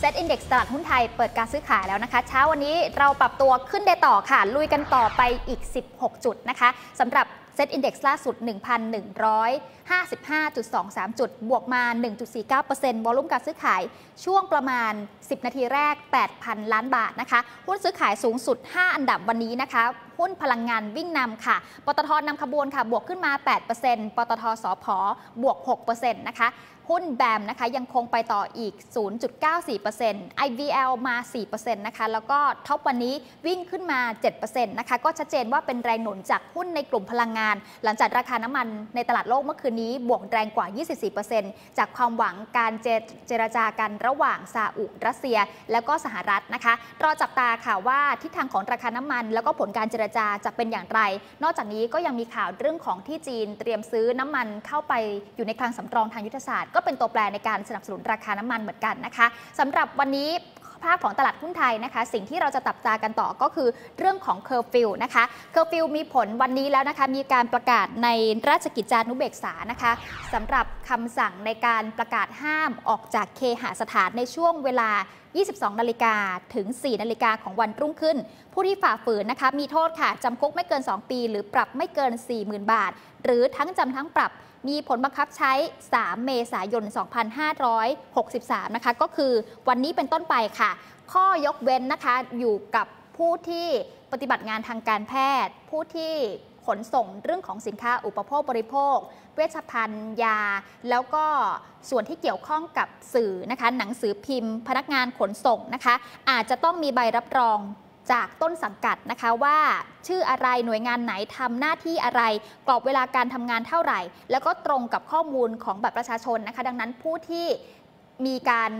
เซ็ตอินดี x ตลาดหุ้นไทยเปิดการซื้อขายแล้วนะคะ เช้าวันนี้เราปรับตัวขึ้นได้ต่อค่ะ ลุยกันต่อไปอีก 16 จุดนะคะสำหรับเซ็ตอินดี x ล่าสุด 1,155.23 จุด บวกมา 1.49% volume การซื้อขายช่วงประมาณ 10 นาทีแรก 8,000 ล้านบาทนะคะ หุ้นซื้อขายสูงสุด 5 อันดับวันนี้นะคะ หุ้นพลังงานวิ่งนำค่ะ ปตทนำขบวนค่ะ บวกขึ้นมา 8%ปตทสผบวก 6%นะคะ หุ้นแบมนะคะยังคงไปต่ออีก 0.94% IVL มา 4%นะคะ แล้วก็ท็อปวันนี้วิ่งขึ้นมา 7%นะคะ ก็ชัดเจนว่าเป็นแรงหนุนจากหุ้นในกลุ่มพลังงาน หลังจากราคาน้ำมันในตลาดโลกเมื่อคืนนี้บวกแรงกว่า 24%จากความหวังการเจรจากันระหว่างซาอุรัสเซีย แล้วก็สหรัฐนะคะรอจับตาค่ะว่าทิศทางของราคาน้ำมัน แล้วก็ผลการเจรจาจะเป็นอย่างไร นอกจากนี้ก็ยังมีข่าวเรื่องของที่จีนเตรียมซื้อน้ำมันเข้าไปอยู่ในคลังสำรองทางยุทธศาสตร์ก็เป็นตัวแปรในการสนับสนุนราคาน้ำมันเหมือนกันนะคะสำหรับวันนี้ภาพของตลาดหุ้นไทยนะคะ สิ่งที่เราจะจับตากันต่อก็คือเรื่องของเคอร์ฟิวนะคะเคอร์ฟิวมีผลวันนี้แล้วนะคะ มีการประกาศในราชกิจจานุเบกษานะคะสำหรับคำสั่งในการประกาศห้ามออกจากเคหสถานในช่วงเวลา 22 นาฬิกาถึง 4 นาฬิกาของวันรุ่งขึ้น ผู้ที่ฝ่าฝืนนะคะ มีโทษค่ะจำคุกไม่เกิน 2 ปี หรือปรับไม่เกิน 40,000 บาท หรือทั้งจำทั้งปรับ มีผลบังคับใช้ 3 เมษายน 2563 นะคะ ก็คือวันนี้เป็นต้นไปค่ะ ข้อยกเว้นนะคะอยู่กับผู้ที่ปฏิบัติงานทางการแพทย์ ผู้ที่ขนส่งเรื่องของสินค้าอุปโภคบริโภค เวชภัณฑ์ ยา แล้วก็ส่วนที่เกี่ยวข้องกับสื่อนะคะ หนังสือพิมพ์ พนักงานขนส่งนะคะ อาจจะต้องมีใบรับรอง จากต้นสังกัดนะคะว่า ชื่ออะไรหน่วยงานไหนทำหน้าที่อะไร กรอบเวลาการทำงานเท่าไหร่ แล้วก็ตรงกับข้อมูลของบัตรประชาชนนะคะ ดังนั้นผู้ที่มีการ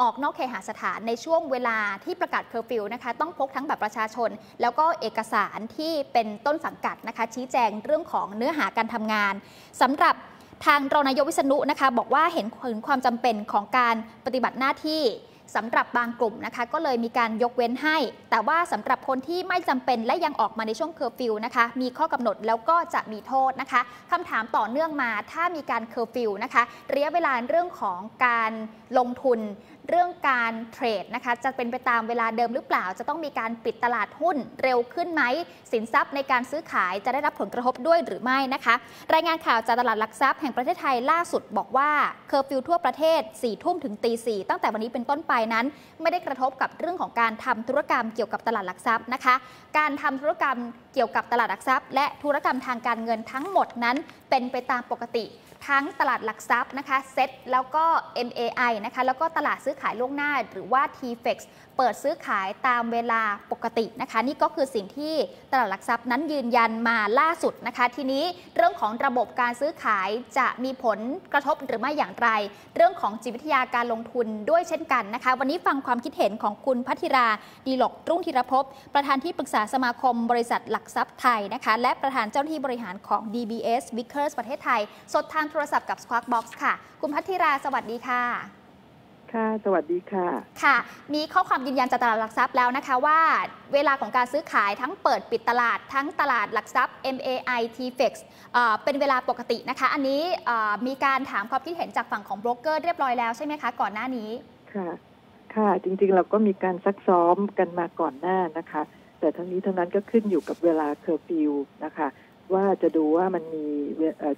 ออกนอกเคหสถานในช่วงเวลาที่ประกาศเคอร์ฟิวนะคะ ต้องพกทั้งบัตรประชาชน แล้วก็เอกสารที่เป็นต้นสังกัดนะคะ ชี้แจงเรื่องของเนื้อหาการทำงานสำหรับทางรองนายกวิษณุนะคะ บอกว่าเห็นถึงความจำเป็นของการปฏิบัติหน้าที่ สำหรับบางกลุ่มนะคะก็เลยมีการยกเว้นให้ แต่ว่าสำหรับคนที่ไม่จำเป็นและยังออกมาในช่วงเคอร์ฟิวนะคะมีข้อกำหนดแล้วก็จะมีโทษนะคะคำถามต่อเนื่องมาถ้ามีการเคอร์ฟิวนะคะระยะเวลาเรื่องของการลงทุน เรื่องการเทรดนะคะจะเป็นไปตามเวลาเดิมหรือเปล่า จะต้องมีการปิดตลาดหุ้นเร็วขึ้นไหม สินทรัพย์ในการซื้อขายจะได้รับผลกระทบด้วยหรือไม่นะคะ รายงานข่าวจากตลาดหลักทรัพย์แห่งประเทศไทยล่าสุดบอกว่าเคอร์ฟิวทั่วประเทศสี่ทุ่มถึงตีสี่ตั้งแต่วันนี้เป็นต้นไปนั้น ไม่ได้กระทบกับเรื่องของการทำธุรกรรมเกี่ยวกับตลาดหลักทรัพย์นะคะ การทำธุรกรรมเกี่ยวกับตลาดหลักทรัพย์ และธุรกรรมทางการเงินทั้งหมดนั้น เป็นไปตามปกติ ทั้งตลาดหลักทรัพย์นะคะเซ็ตแล้วก็ MAI นะคะแล้วก็ตลาดซื้อขายล่วงหน้า หรือว่า TFEX เปิดซื้อขายตามเวลาปกตินะคะ นี่ก็คือสิ่งที่ตลาดหลักทรัพย์นั้นยืนยันมาล่าสุดนะคะ ทีนี้เรื่องของระบบการซื้อขายจะมีผลกระทบหรือไม่อย่างไร เรื่องของจิตวิทยาการลงทุนด้วยเช่นกันนะคะ วันนี้ฟังความคิดเห็นของคุณพัทิราดีหลกรุ่งธีรภพประธานที่ปรึกษาสมาคมบริษัทหลักทรัพย์ไทยนะคะและประธานเจ้าหน้าที่บริหารของ DBS Vickers ประเทศไทย สดทางโทรศัพท์กับ Squawk Box ค่ะ คุณพัทิราสวัสดีค่ะ ค่ะ สวัสดีค่ะ ค่ะ มีข้อความยืนยันจากตลาดหลักทรัพย์แล้วนะคะว่า เวลาของการซื้อขายทั้งเปิดปิดตลาดทั้งตลาดหลักทรัพย์ MAI TFEX เป็นเวลาปกตินะคะ อันนี้มีการถามความคิดเห็นจากฝั่งของโบรกเกอร์เรียบร้อยแล้วใช่ไหมคะก่อนหน้านี้ ค่ะ ค่ะ จริงๆเราก็มีการซักซ้อมกันมาก่อนหน้านะคะ แต่ทั้งนี้ทั้งนั้นก็ขึ้นอยู่กับเวลาเคอร์ฟิวนะคะ ว่าจะดูว่ามันมี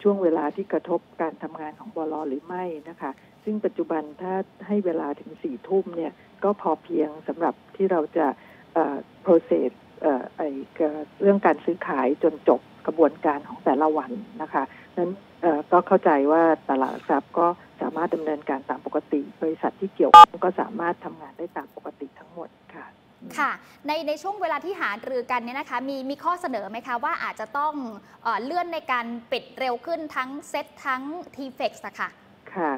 ช่วงเวลาที่กระทบการทำงานของบลหรือไม่นะคะ ซึ่งปัจจุบันถ้าให้เวลาถึงสี่ทุ่มเนี่ยก็พอเพียงสำหรับที่เราจะ process ไอเรื่องการซื้อขายจนจบกระบวนการของแต่ละวันนะคะนั้นก็เข้าใจว่าตลาดทรัพย์ก็สามารถดำเนินการตามปกติ บริษัทที่เกี่ยวข้องก็สามารถทำงานได้ตามปกติ ค่ะค่ะ ในในช่วงเวลาที่หารือกันเนี่ยนะคะ มีมีข้อเสนอไหมคะว่าอาจจะต้องเอเลื่อนในการปิดเร็วขึ้นทั้งเซตทั้ง TFEX อะค่ะค่ะ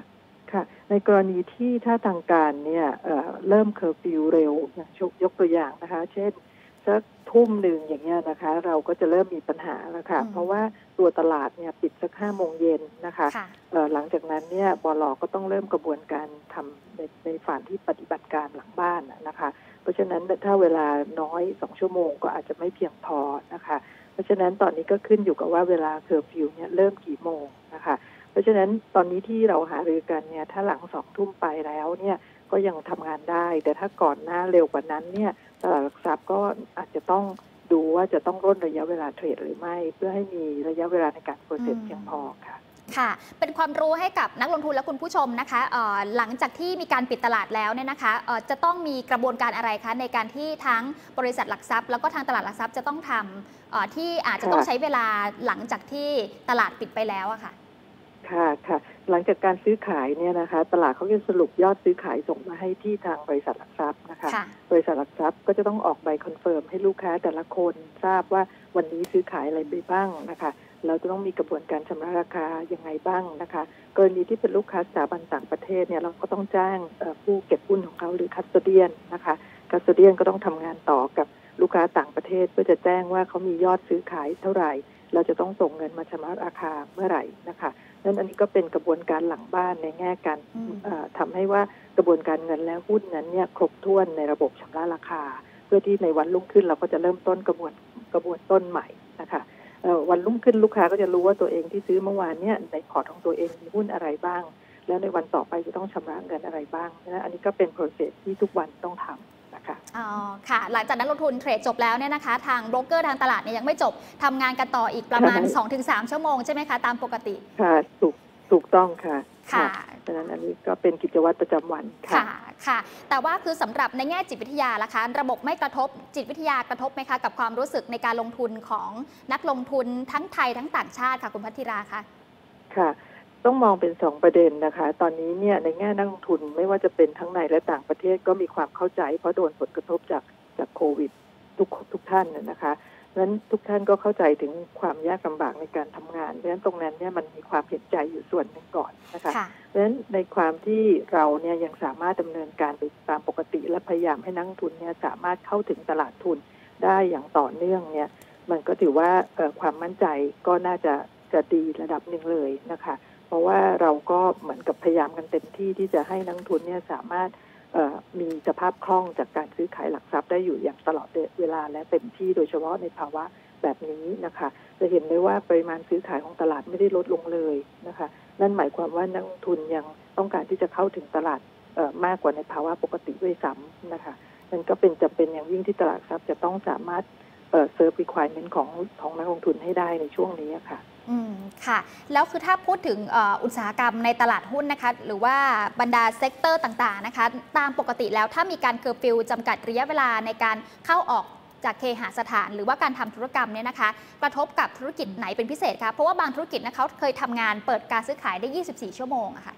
ค่ะ ในกรณีที่ถ้าทางการเนี่ยเเริ่มเคอร์ฟิวเร็วอย่างยกตัวอย่างนะคะ เช่นสักทุ่มหนึ่งอย่างเงี้ยนะคะ เราก็จะเริ่มมีปัญหาแล้วค่ะ เพราะว่าตัวตลาดเนี่ยปิดสักห้าโมงเย็นนะคะหลังจากนั้นเนี่ยบลก็ต้องเริ่มกระบวนการทำในในฝ่ายที่ปฏิบัติการหลังบ้านนะคะ เพราะฉะนั้นถ้าเวลาน้อยสองชั่วโมงก็อาจจะไม่เพียงพอนะคะ เพราะฉะนั้นตอนนี้ก็ขึ้นอยู่กับว่าเวลาเคอร์ฟิวเนี่ยเริ่มกี่โมงนะคะ เพราะฉะนั้นตอนนี้ที่เราหารือกันเนี่ยถ้าหลังสองทุ่มไปแล้วเนี่ยก็ยังทำงานได้ แต่ถ้าก่อนหน้าเร็วกว่านั้นเนี่ยตลาดหลักทรัพย์ก็อาจจะต้องดูว่าจะต้องร่นระยะเวลาเทรดหรือไม่ เพื่อให้มีระยะเวลาในการ process อืมเพียงพอค่ะ ค่ะ เป็นความรู้ให้กับนักลงทุนและคุณผู้ชมนะคะเอ่อหลังจากที่มีการปิดตลาดแล้วเนี่ยนะคะเอ่อจะต้องมีกระบวนการอะไรคะในการที่ทั้งบริษัทหลักทรัพย์ แล้วก็ทางตลาดหลักทรัพย์จะต้องทำเอ่อที่อาจจะต้องค่ะใช้เวลาหลังจากที่ตลาดปิดไปแล้วอะค่ะ ค่ะค่ะ หลังจากการซื้อขายเนี่ยนะคะ ตลาดเขาจะสรุปยอดซื้อขายส่งมาให้ที่ทางบริษัทหลักทรัพย์นะคะค่ะบริษัทหลักทรัพย์ก็จะต้องออกใบ confirm ให้ลูกค้าแต่ละคนทราบว่าวันนี้ซื้อขายอะไรไปบ้างนะคะ เราจะต้องมีกระบวนการชำระราคายังไงบ้างนะคะ กรณีที่เป็นลูกค้าสถาบันต่างประเทศเนี่ยเราก็ต้องจ้างเอ่อผู้เก็บหุ้นของเขาหรือคัสเตเดียนนะคะคัสเตเดียนก็ต้องทำงานต่อกับลูกค้าต่างประเทศเพื่อจะแจ้งว่าเขามียอดซื้อขายเท่าไหร่ เราจะต้องส่งเงินมาชำระราคาเมื่อไหร่นะคะนั้นอันนี้ก็เป็นกระบวนการหลังบ้านในแง่การอืมเอ่อทำให้ว่ากระบวนการเงินและหุ้นนั้นเนี่ยครบถ้วนในระบบชำระราคา เพื่อที่ในวันรุ่งขึ้นเราก็จะเริ่มต้นกระบวนกระบวนต้นใหม่นะคะเอ่อ วันรุ่งขึ้นลูกค้าก็จะรู้ว่าตัวเองที่ซื้อเมื่อวานเนี่ยในพอร์ตของตัวเองมีหุ้นอะไรบ้าง แล้วในวันต่อไปจะต้องชำระเงินอะไรบ้างนะอันนี้ก็เป็น process ที่ทุกวันต้องทำนะคะอ๋อค่ะ หลังจากนักลงทุนเทรดจบแล้วเนี่ยนะคะ ทางโบรกเกอร์ทางตลาดเนี่ยยังไม่จบทำงานกันต่ออีกประมาณใช่2-3 ชั่วโมงใช่ไหมคะ ตามปกติ ค่ะ ถูกถูกต้องค่ะ ค่ะดังนั้นอันนี้ก็เป็นกิจวัตรประจำวันค่ะค่ะค่ะ แต่ว่าคือสำหรับในแง่จิตวิทยาล่ะคะระบบไม่กระทบจิตวิทยากระทบไหมคะ กับความรู้สึกในการลงทุนของนักลงทุนทั้งไทยทั้งต่างชาติค่ะคุณพัทธิราคะค่ะ ต้องมองเป็นสองประเด็นนะคะ ตอนนี้เนี่ยในแง่นักลงทุนไม่ว่าจะเป็นทั้งในและต่างประเทศก็มีความเข้าใจ เพราะโดนผลกระทบจากจากโควิดทุกทุกท่านน่ะนะคะ เพราะฉะนั้นทุกท่านก็เข้าใจถึงความยากลำบากในการทำงาน เพราะฉะนั้นตรงนั้นเนี่ยมันมีความเห็นใจอยู่ส่วนหนึ่งก่อนนะคะค่ะเพราะฉะนั้นในความที่เราเนี่ยยังสามารถดำเนินการไปตามปกติ และพยายามให้นักลงทุนเนี่ยสามารถเข้าถึงตลาดทุนได้อย่างต่อเนื่องเนี่ยมันก็ถือว่าเอ่อความมั่นใจก็น่าจะจะดีระดับหนึ่งเลยนะคะ เพราะว่าเราก็เหมือนกับพยายามกันเต็มที่ที่จะให้นักลงทุนเนี่ยสามารถเอ่อ มีสภาพคล่องจากการซื้อขายหลักทรัพย์ได้อยู่อย่างตลอดเวลาและเต็มที่โดยเฉพาะในภาวะแบบนี้นะคะ จะเห็นได้ว่าปริมาณซื้อขายของตลาดไม่ได้ลดลงเลยนะคะ นั่นหมายความว่านักลงทุนยังต้องการที่จะเข้าถึงตลาดมากกว่าในภาวะปกติด้วยซ้ำนะคะมันก็เป็นจำเป็นอย่างยิ่งที่ตลาดทรัพย์จะต้องสามารถเอ่อ serve requirement ของของนักลงทุนให้ได้ในช่วงนี้ค่ะ อืมค่ะ แล้วคือถ้าพูดถึงเอ่ออุตสาหกรรมในตลาดหุ้นนะคะ หรือว่าบรรดา sector ต่างๆนะคะ ตามปกติแล้วถ้ามีการเคอร์ฟิวจำกัดระยะเวลาในการเข้าออกจากเคหสถานหรือว่าการทำธุรกรรมเนี่ยนะคะ กระทบกับธุรกิจไหนเป็นพิเศษคะเพราะว่าบางธุรกิจนะเขาเคยทำงานเปิดการซื้อขายได้ 24 ชั่วโมงอะค่ะ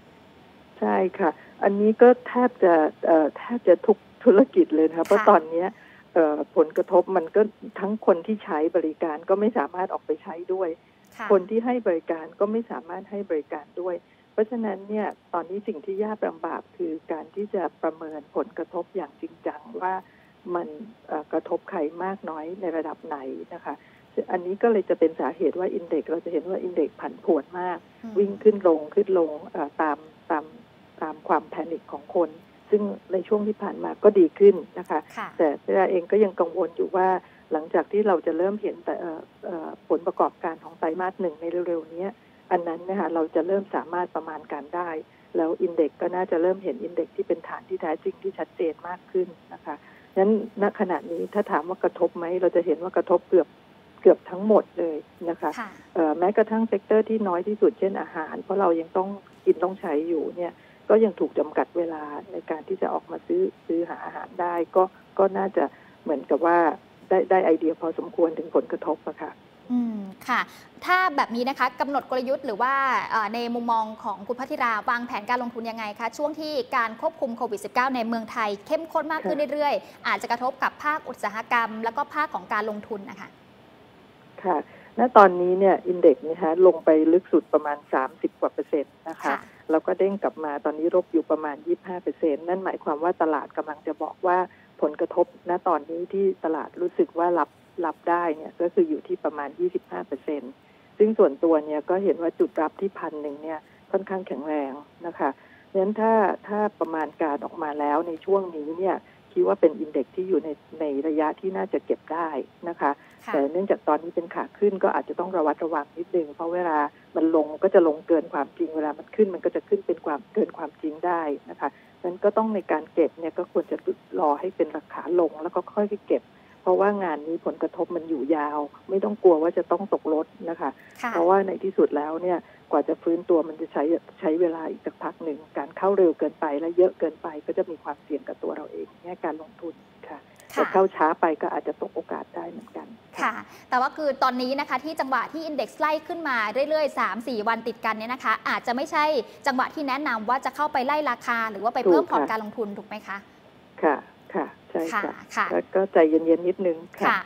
ใช่ค่ะ อันนี้ก็แทบจะเอ่อแทบจะทุกธุรกิจเลยนะคะเพราะตอนเนี้ยเอ่อผลกระทบมันก็ทั้งคนที่ใช้บริการก็ไม่สามารถออกไปใช้ด้วย ค่ะคนที่ให้บริการก็ไม่สามารถให้บริการด้วย เพราะฉะนั้นเนี่ยตอนนี้สิ่งที่ยากลำบากคือการที่จะประเมินผลกระทบอย่างจริงจังว่ามันเอ่อกระทบใครมากน้อยในระดับไหนนะคะ อันนี้ก็เลยจะเป็นสาเหตุว่าอินเด็กเราจะเห็นว่าอินเด็กผันผวนมากอืมวิ่งขึ้นลงขึ้นลงเอ่อตามตามตามความแพนิคของคน ซึ่งในช่วงที่ผ่านมาก็ดีขึ้นนะคะค่ะแต่เราเองก็ยังกังวลอยู่ว่า หลังจากที่เราจะเริ่มเห็นแต่เอ่อเอ่อผลประกอบการของไตรมาสหนึ่งในเร็วๆนี้อันนั้นนะคะเราจะเริ่มสามารถประมาณการได้ แล้วอินเด็กก็น่าจะเริ่มเห็นอินเด็กที่เป็นฐานที่แท้จริงที่ชัดเจนมากขึ้นนะคะฉะนั้นณขณะนี้ถ้าถามว่ากระทบไหมเราจะเห็นว่ากระทบเกือบเกือบทั้งหมดเลยนะคะค่ะเอ่อแม้กระทั่ง sector ที่น้อยที่สุดเช่นอาหาร เพราะเรายังต้องกินต้องใช้อยู่เนี่ยก็ยังถูกจำกัดเวลาในการที่จะออกมาซื้อซื้อหาอาหารได้ ก็ก็น่าจะเหมือนกับว่า ได้ได้ไอเดียพอสมควรถึงผลกระทบอะค่ะอืมค่ะ ถ้าแบบนี้นะคะกำหนดกลยุทธ์หรือว่าเอ่อในมุมมองของคุณพัทธิราวางแผนการลงทุนยังไงคะ ช่วงที่การควบคุมโควิด -19 ในเมืองไทย เข้มข้นมากขึ้นเรื่อยๆ อาจจะกระทบกับภาคอุตสาหกรรม แล้วก็ภาคของการลงทุนนะคะค่ะณตอนนี้เนี่ยอินเด็กซ์นะคะลงไปลึกสุดประมาณ 30 กว่าเปอร์เซ็นต์นะคะค่ะแล้วก็เด้งกลับมาตอนนี้ลบอยู่ประมาณ 25เปอร์เซ็นต์นั่นหมายความว่าตลาดกำลังจะบอกว่า ผลกระทบณตอนนี้ที่ตลาดรู้สึกว่ารับรับได้เนี่ยก็คืออยู่ที่ประมาณ 25เปอร์เซ็นต์ซึ่งส่วนตัวเนี่ยก็เห็นว่าจุดรับที่พันหนึ่งเนี่ยค่อนข้างแข็งแรงนะคะเพราะฉะนั้นถ้าถ้าประมาณการออกมาแล้วในช่วงนี้เนี่ยคิดว่าเป็นอินเด็กที่อยู่ในในระยะที่น่าจะเก็บได้นะคะค่ะแต่เนื่องจากตอนนี้เป็นขาขึ้นก็อาจจะต้องระวัดระวังนิดนึง เพราะเวลามันลงก็จะลงเกินความจริง เวลามันขึ้นมันก็จะขึ้นเป็นความเกินความจริงได้นะคะ นั้นก็ต้องในการเก็บเนี่ยก็ควรจะรอให้เป็นราคาลงแล้วก็ค่อยไปเก็บ เพราะว่างานนี้ผลกระทบมันอยู่ยาว ไม่ต้องกลัวว่าจะต้องตกรถนะคะค่ะเพราะว่าในที่สุดแล้วเนี่ยกว่าจะฟื้นตัวมันจะใช้ใช้เวลาอีกสักพักหนึ่งการเข้าเร็วเกินไปและเยอะเกินไปก็จะมีความเสี่ยงกับตัวเราเองแง่การลงทุนค่ะ แต่ค่ะเข้าช้าไปก็อาจจะตกโอกาสได้เหมือนกัน ค่ะ แต่ว่าคือตอนนี้นะคะที่จังหวะที่อินเด็กซ์ไล่ขึ้นมาเรื่อยๆ 3-4 วันติดกันเนี่ยนะคะ อาจจะไม่ใช่จังหวะที่แนะนำว่าจะเข้าไปไล่ราคา หรือว่าไปเพิ่มถูกพอร์ตค่ะการลงทุนถูกไหมคะ ค่ะค่ะใช่ค่ะค่ะค่ะแล้วก็ใจเย็นๆนิดนึงค่ะค่ะ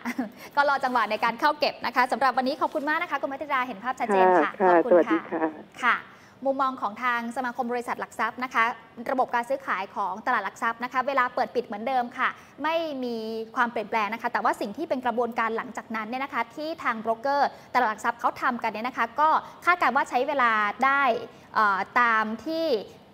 ก็รอจังหวะในการเข้าเก็บนะคะสำหรับวันนี้ขอบคุณมากนะคะคุณมัติราเห็นภาพชัดเจนค่ะค่ะขอบคุสณวัสดีค่ะค่ะค่ะ มุมมองของทางสมาคมบริษัทหลักทรัพย์นะคะ ระบบการซื้อขายของตลาดหลักทรัพย์นะคะ เวลาเปิดปิดเหมือนเดิมค่ะ ไม่มีความเปลี่ยนแปลงนะคะ แต่ว่าสิ่งที่เป็นกระบวนการหลังจากนั้นเนี่ยนะคะ ที่ทางโบรกเกอร์ตลาดหลักทรัพย์เขาทำกันเนี่ยนะคะ ก็คาดการณ์ว่าใช้เวลาได้ตามที่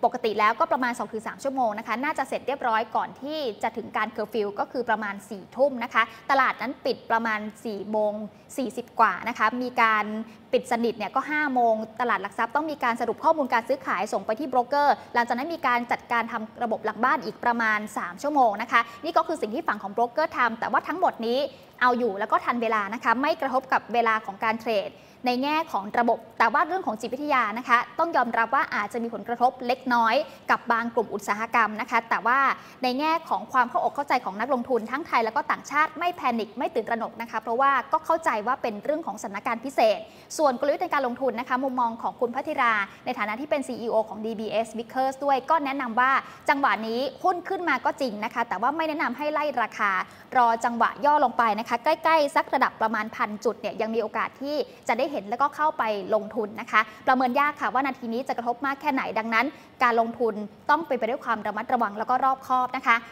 ปกติแล้วก็ประมาณ 2-3 ชั่วโมงนะคะ น่าจะเสร็จเรียบร้อยก่อนที่จะถึงการเคอร์ฟิวก็คือประมาณ 4 ทุ่มนะคะ ตลาดนั้นปิดประมาณ 4 โมง 40 กว่านะคะ มีการ ปิดสนิทเนี่ยก็ 5 โมง ตลาดหลักทรัพย์ต้องมีการสรุปข้อมูลการซื้อขายส่งไปที่โบรกเกอร์ หลังจากนั้นมีการจัดการทำระบบหลังบ้านอีกประมาณ 3 ชั่วโมงนะคะ นี่ก็คือสิ่งที่ฝั่งของโบรกเกอร์ทำแต่ว่าทั้งหมดนี้เอาอยู่แล้วก็ทันเวลานะคะ ไม่กระทบกับเวลาของการเทรด ในแง่ของระบบ แต่ว่าเรื่องของจิตวิทยานะคะ ต้องยอมรับว่าอาจจะมีผลกระทบเล็กน้อยกับบางกลุ่มอุตสาหกรรมนะคะ แต่ว่าในแง่ของความเข้าอกเข้าใจของนักลงทุนทั้งไทยแล้วก็ต่างชาติไม่แพนิคไม่ตื่นตระหนกนะคะ เพราะว่าก็เข้าใจว่าเป็นเรื่องของสถานการณ์พิเศษส่่วนกลยุทธ์ในการลงทุนนะคะมุมมองของคุณพัทิรา ในฐานะที่เป็น CEO ของ DBS Vickers ด้วยก็แนะนำว่าจังหวะนี้หุ้นขึ้นมาก็จริงนะคะ แต่ว่าไม่แนะนำให้ไล่ราคา รอจังหวะย่อลงไปนะคะ ใกล้ๆ สักระดับประมาณพันจุดเนี่ยยังมีโอกาสที่จะได้เห็นแล้วก็เข้าไปลงทุนนะคะ ประเมินยากค่ะว่านาทีนี้จะกระทบมากแค่ไหนดังนั้น การลงทุนต้องเป็นไปด้วยความระมัดระวังแล้วก็รอบคอบนะคะ